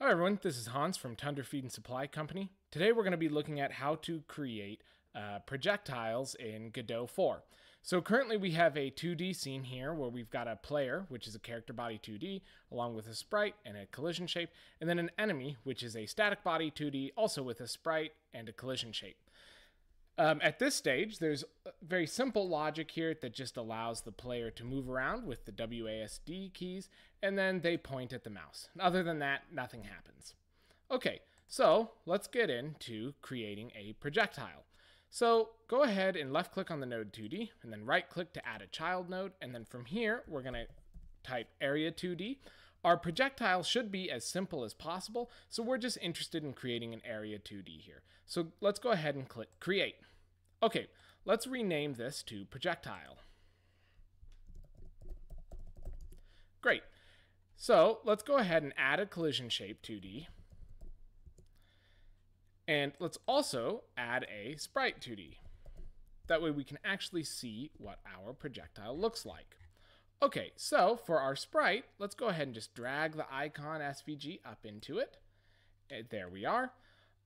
Hi everyone, this is Hans from Tundra Feed and Supply Company. Today we're going to be looking at how to create uh, projectiles in Godot 4. So currently we have a 2D scene here where we've got a player, which is a character body 2D, along with a sprite and a collision shape, and then an enemy, which is a static body 2D, also with a sprite and a collision shape. Um, at this stage, there's very simple logic here that just allows the player to move around with the WASD keys, and then they point at the mouse. Other than that, nothing happens. Okay, so let's get into creating a projectile. So go ahead and left click on the node 2D, and then right click to add a child node, and then from here, we're gonna type area 2D. Our projectile should be as simple as possible, so we're just interested in creating an area 2D here. So let's go ahead and click create. Okay, let's rename this to projectile. Great. So let's go ahead and add a collision shape 2D. And let's also add a sprite 2D. That way we can actually see what our projectile looks like. Okay, so for our sprite, let's go ahead and just drag the icon SVG up into it. Eh, there we are.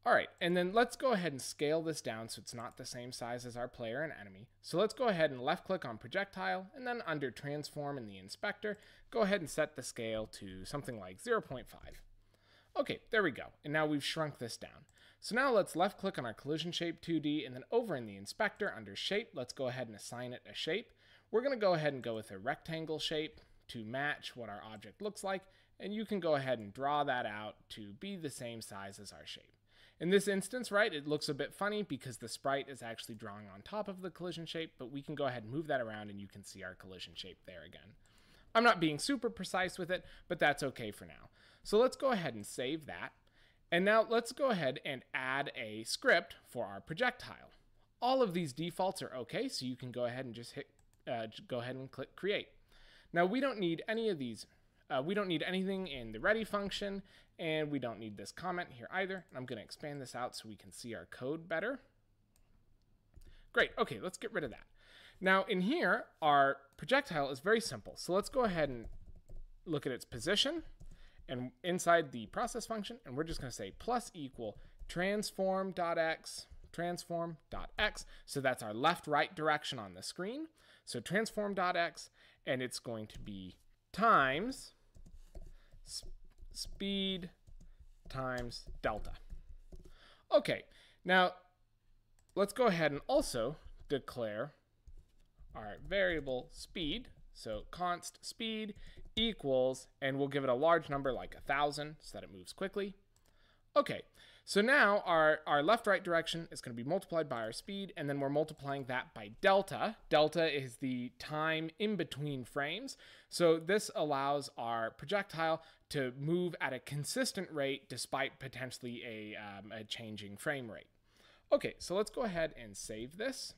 All right, and then let's go ahead and scale this down so it's not the same size as our player and enemy. So let's go ahead and left click on projectile and then under transform in the inspector, go ahead and set the scale to something like 0.5. Okay, there we go. And now we've shrunk this down. So now let's left click on our collision shape 2D and then over in the inspector under shape, let's go ahead and assign it a shape. We're going to go ahead and go with a rectangle shape to match what our object looks like, and you can go ahead and draw that out to be the same size as our shape. In this instance, right, it looks a bit funny because the sprite is actually drawing on top of the collision shape, but we can go ahead and move that around and you can see our collision shape there again. I'm not being super precise with it, but that's okay for now. So let's go ahead and save that. And now let's go ahead and add a script for our projectile. All of these defaults are okay, so you can go ahead and just hit uh, go ahead and click create. Now we don't need any of these. Uh, we don't need anything in the ready function, and we don't need this comment here either. And I'm going to expand this out so we can see our code better. Great. Okay, let's get rid of that. Now in here, our projectile is very simple. So let's go ahead and look at its position and inside the process function, and we're just going to say plus equal transform.x transform.x. So that's our left right direction on the screen. So transform.x, and it's going to be times speed times delta. Okay, now let's go ahead and also declare our variable speed. So const speed equals, and we'll give it a large number like a thousand so that it moves quickly. Okay, so now our, our left-right direction is going to be multiplied by our speed, and then we're multiplying that by delta. Delta is the time in between frames. So this allows our projectile to move at a consistent rate despite potentially a, um, a changing frame rate. Okay, so let's go ahead and save this.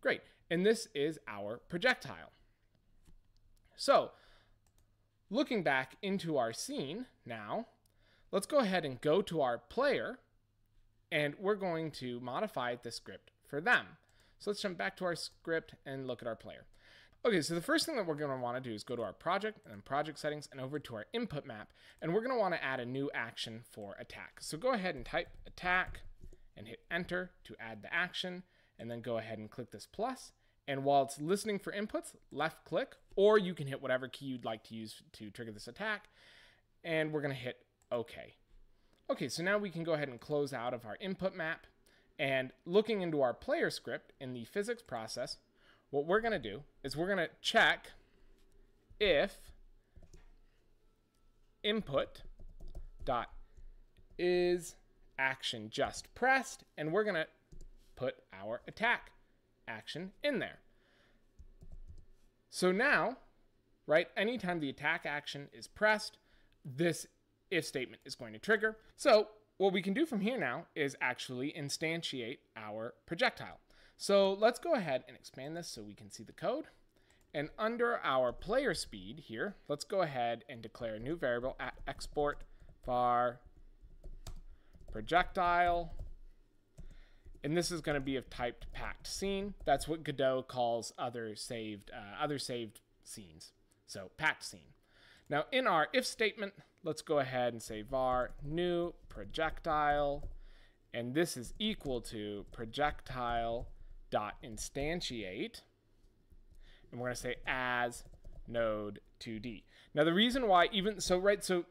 Great, and this is our projectile. So, looking back into our scene now, Let's go ahead and go to our player and we're going to modify the script for them. So let's jump back to our script and look at our player. Okay, so the first thing that we're going to want to do is go to our project and then project settings and over to our input map. And we're going to want to add a new action for attack. So go ahead and type attack and hit enter to add the action and then go ahead and click this plus. And while it's listening for inputs, left click, or you can hit whatever key you'd like to use to trigger this attack. And we're going to hit Okay. Okay, so now we can go ahead and close out of our input map. And looking into our player script in the physics process, what we're going to do is we're going to check if input dot is action just pressed, and we're going to put our attack action in there. So now, right, anytime the attack action is pressed, this if statement is going to trigger. So what we can do from here now is actually instantiate our projectile. So let's go ahead and expand this so we can see the code. And under our player speed here, let's go ahead and declare a new variable at export var projectile. And this is going to be of typed packed scene. That's what Godot calls other saved uh, other saved scenes. So packed scene. Now in our if statement, let's go ahead and say var new projectile, and this is equal to projectile dot instantiate, and we're going to say as node 2D. Now the reason why even so right so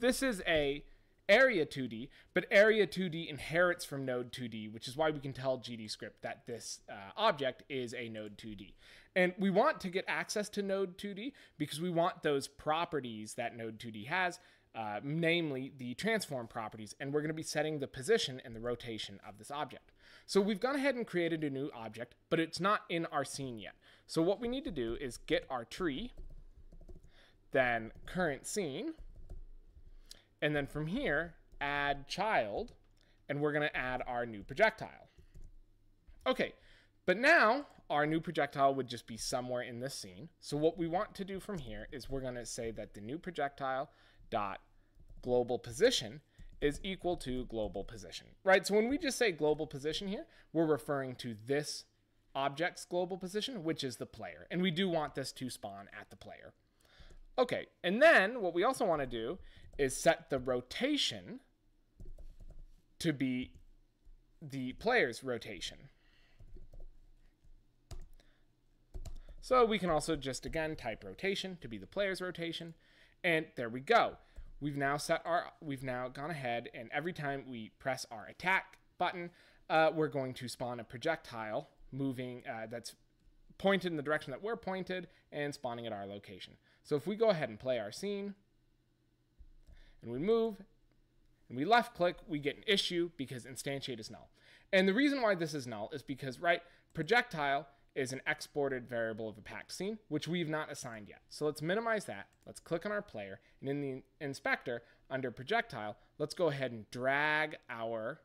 this is a area 2D, but area 2D inherits from node 2D, which is why we can tell GDScript that this uh, object is a node 2D. And we want to get access to node 2D because we want those properties that node 2D has, uh, namely the transform properties, and we're going to be setting the position and the rotation of this object. So we've gone ahead and created a new object, but it's not in our scene yet. So what we need to do is get our tree, then current scene, and then from here, add child, and we're going to add our new projectile. Okay, but now our new projectile would just be somewhere in this scene. So what we want to do from here is we're going to say that the new projectile dot global position is equal to global position, right? So when we just say global position here, we're referring to this object's global position, which is the player. And we do want this to spawn at the player. Okay, and then what we also want to do is set the rotation to be the player's rotation. So we can also just again type rotation to be the player's rotation. And there we go. We've now set our, we've now gone ahead and every time we press our attack button, uh, we're going to spawn a projectile moving uh, that's pointed in the direction that we're pointed and spawning at our location. So if we go ahead and play our scene, and we move and we left click, we get an issue because instantiate is null. And the reason why this is null is because, right, projectile is an exported variable of a packed scene, which we've not assigned yet. So let's minimize that. Let's click on our player. And in the inspector, under projectile, let's go ahead and drag our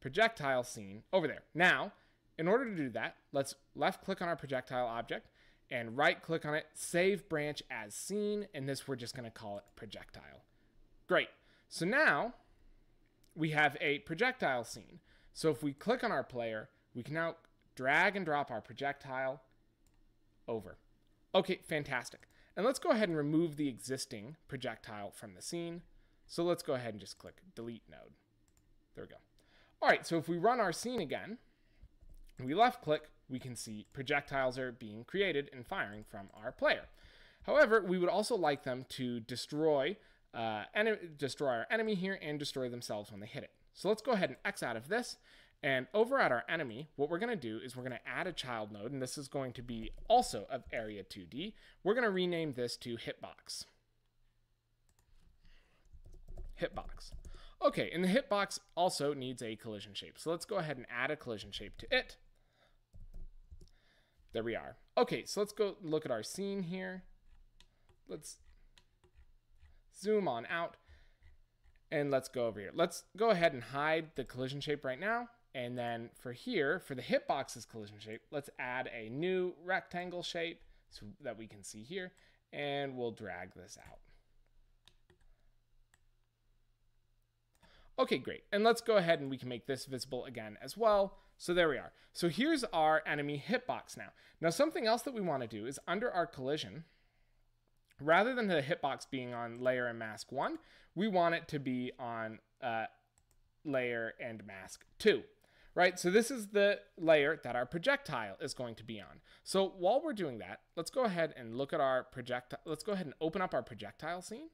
projectile scene over there. Now, in order to do that, let's left click on our projectile object and right click on it, save branch as scene, and this we're just gonna call it projectile. Great. So now we have a projectile scene. So if we click on our player, we can now drag and drop our projectile over. Okay, fantastic. And let's go ahead and remove the existing projectile from the scene. So let's go ahead and just click delete node. There we go. All right, so if we run our scene again, and we left click, we can see projectiles are being created and firing from our player. However, we would also like them to destroy uh, destroy our enemy here and destroy themselves when they hit it. So let's go ahead and X out of this. And over at our enemy, what we're going to do is we're going to add a child node, and this is going to be also of area 2D. We're going to rename this to hitbox. Hitbox. Okay, and the hitbox also needs a collision shape. So let's go ahead and add a collision shape to it. There we are. Okay, so let's go look at our scene here. Let's zoom on out, and let's go over here. Let's go ahead and hide the collision shape right now. And then for here, for the hitbox's collision shape, let's add a new rectangle shape so that we can see here. And we'll drag this out. Okay, great. And let's go ahead and we can make this visible again as well. So there we are. So here's our enemy hitbox now. Now something else that we want to do is under our collision, rather than the hitbox being on layer and mask 1, we want it to be on uh, layer and mask 2. Right, so this is the layer that our projectile is going to be on. So while we're doing that, let's go ahead and look at our projectile. Let's go ahead and open up our projectile scene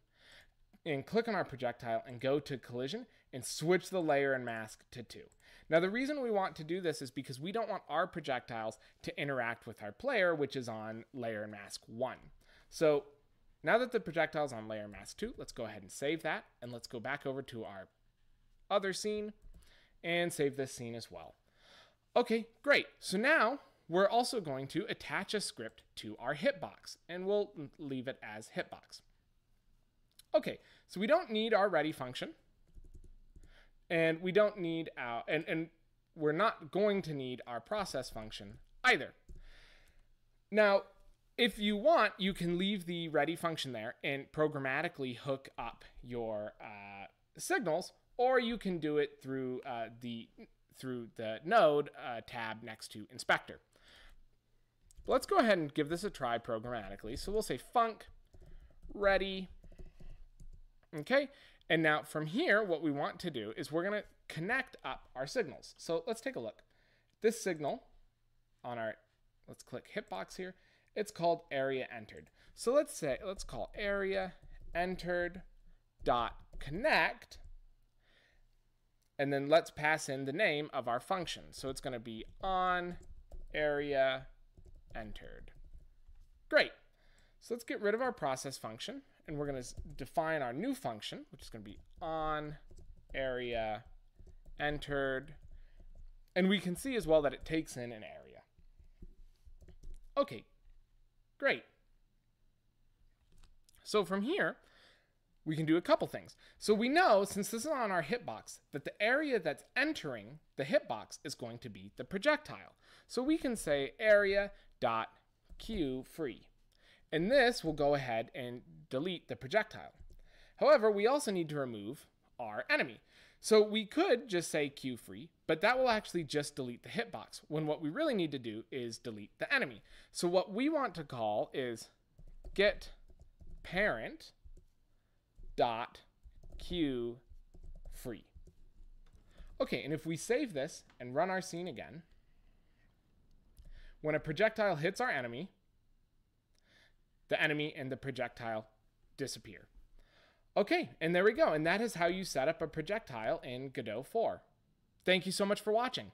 and click on our projectile and go to collision and switch the layer and mask to 2. Now the reason we want to do this is because we don't want our projectiles to interact with our player, which is on layer and mask 1. So now that the projectile is on layer mask 2, let's go ahead and save that. And let's go back over to our other scene and save this scene as well. Okay, great. So now we're also going to attach a script to our hitbox and we'll leave it as hitbox. Okay, so we don't need our ready function and we don't need our, and, and we're not going to need our process function either. Now, if you want, you can leave the ready function there and programmatically hook up your uh, signals, or you can do it through uh, the through the node uh, tab next to inspector. But let's go ahead and give this a try programmatically. So we'll say func ready. Okay, and now from here, what we want to do is we're gonna connect up our signals. So let's take a look. This signal on our, let's click hitbox here. It's called area entered. So let's say, let's call area entered dot connect and then let's pass in the name of our function. So it's going to be on area entered. Great. So let's get rid of our process function and we're going to define our new function, which is going to be on area entered. And we can see as well that it takes in an area. Okay, great. So from here, we can do a couple things. So we know, since this is on our hitbox, that the area that's entering the hitbox is going to be the projectile. So we can say area dot queue free. And this will go ahead and delete the projectile. However, we also need to remove our enemy. So we could just say queue free, but that will actually just delete the hitbox when what we really need to do is delete the enemy. So what we want to call is get parent dot queue free. Okay, and if we save this and run our scene again, when a projectile hits our enemy, the enemy and the projectile disappear. Okay, and there we go. And that is how you set up a projectile in Godot 4. Thank you so much for watching.